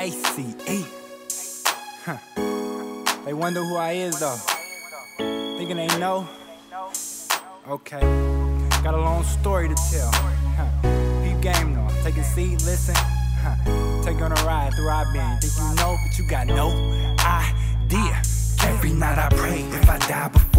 ACE. Huh. They wonder who I is though. Thinking they know. Okay. Got a long story to tell. Huh. Peep game though. Take a seat, listen. Huh. Take on a ride through our being. Think you know, but you got no idea.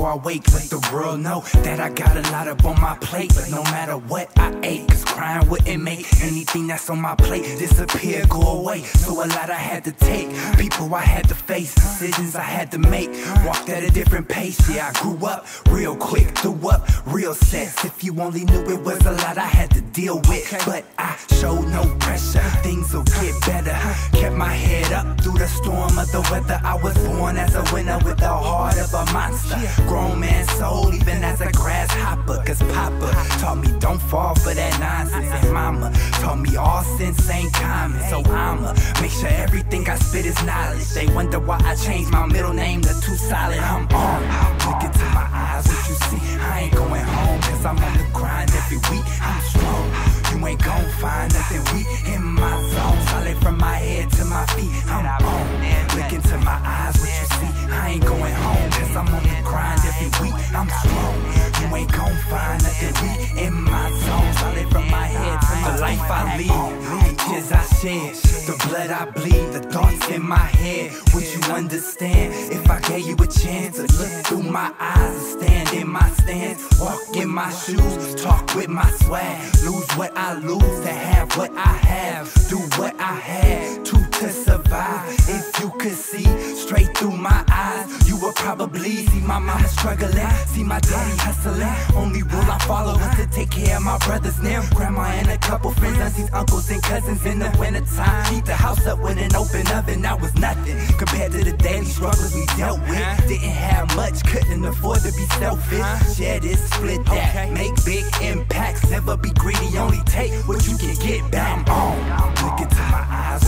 Before I wake, let the world know that I got a lot up on my plate. But no matter what I ate, cause crying wouldn't make anything that's on my plate disappear, go away. So a lot I had to take, people I had to face, decisions I had to make. Walked at a different pace, yeah, I grew up real quick, threw up real sets. If you only knew it was a lot I had to deal with, but I showed no pressure, things will get better. Kept my head up through the storm of the weather. I was born as a winner with the heart of a monster. Grown man soul, even as a grasshopper. Cause Papa taught me don't fall for that nonsense. And Mama taught me all sense ain't common. So I'ma make sure everything I spit is knowledge. They wonder why I changed my middle name to Too Solid. I'm on. Look into my eyes, what you see. I ain't going home, cause I'm on the grind every week. I'm strong. You ain't gon' find nothing weak in my zone. Solid from my head to my feet. I'm on. Look into my eyes, what you see. I ain't going home, cause I'm on the grind every week. I'm strong. You ain't gon' find nothing weak in my songs. zone. Solid from my head to The life I lead, the tears I shed, the blood I bleed, the thoughts in my head. Would you understand if I gave you a chance to look through my eyes and stand in my stance? Walk in my shoes, talk with my swag. Lose what I lose to have what I have. Do what I had to to survive. If you could see straight through my eyes, you would probably see my mama struggling, see my daddy hustling. Only rule I follow is to take care of my brothers now. Grandma and a couple friends, aunties, uncles, and cousins in the wintertime. Heat the house up with an open oven, that was nothing compared to the daily struggles we dealt with. Uh-huh. Didn't have much, couldn't afford to be selfish. Uh-huh. Share this, split that, make big impacts. Never be greedy, only take what you can get back. On. Look into my eyes,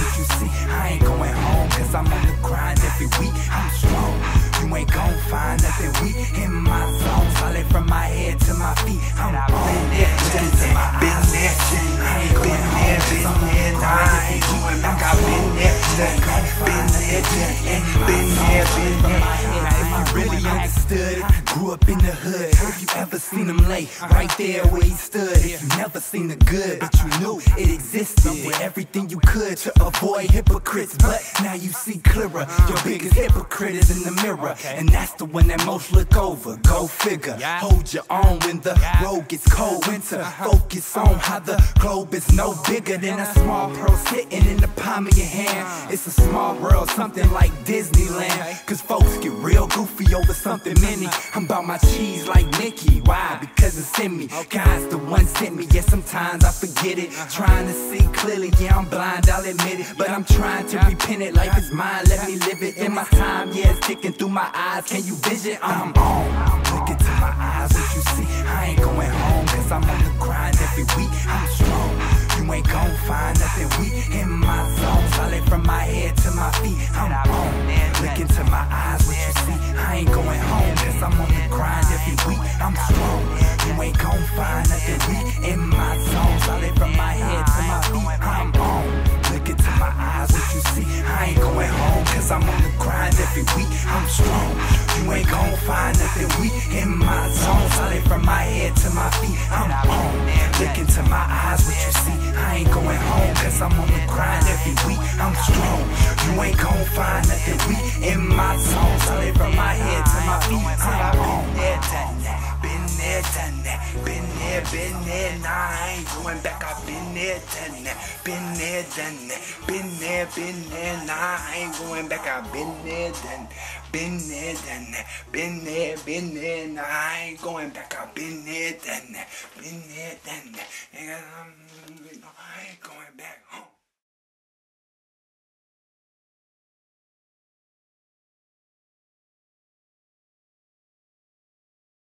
ain't going home, cause I'm on the grind every week. I'm I've been there, been there, been there, been there. Now, if you really understood it, grew up in the hood. If you ever seen him lay right there where he stood, if you never seen the good, but you knew it existed, with everything you could to avoid hypocrites. But now you see clearer. Your biggest hypocrite is in the mirror, and that's the one that most look over. Go figure. Hold your own when the road gets cold. Winter, uh-huh. focus on how the globe is no bigger than a small pearl sitting in the palm of your hand. It's a small world, something like Disneyland. Cause folks get real goofy over something many. I'm about my cheese like Mickey. Why? Because it's in me. God's the one sent me. Yeah, sometimes I forget it. Trying to see clearly, yeah, I'm blind, I'll admit it. But I'm trying to repent it. Life is mine, let me live it. In my time, yeah, it's ticking through my eyes. Can you vision? I'm on. Look into my eyes, what you see. I ain't going home, cause I'm on the grind every week. I'm strong. You ain't gon' find nothing weak in my zone. Solid from my head to my feet. I'm on. Look into my eyes, what you see. I ain't going home, cause I'm on the grind every week. I'm strong. You ain't gon' find nothing weak in my zone. Solid from my head to my feet. I'm on. Look into my eyes, what you see. I ain't going home, cause I'm on the grind every week. I'm strong. You ain't gon' find nothing weak in my zone. Solid from my head to my feet. I'm on. Look into my eyes, what you I'm on the grind every week. I'm strong. You ain't gon' find nothing weak in my zone. Solid from my head to my feet. I'm on. That. Been there, been there, nah, I ain't going back. I've been there, done that. Been there, done that. Been there, been there, nah, I ain't going back. I've been there, done Been there, done that. Been there, been there, nah, I ain't going back. I've been there, done that. Been there, done that. Nigga, I'm, I ain't going back home.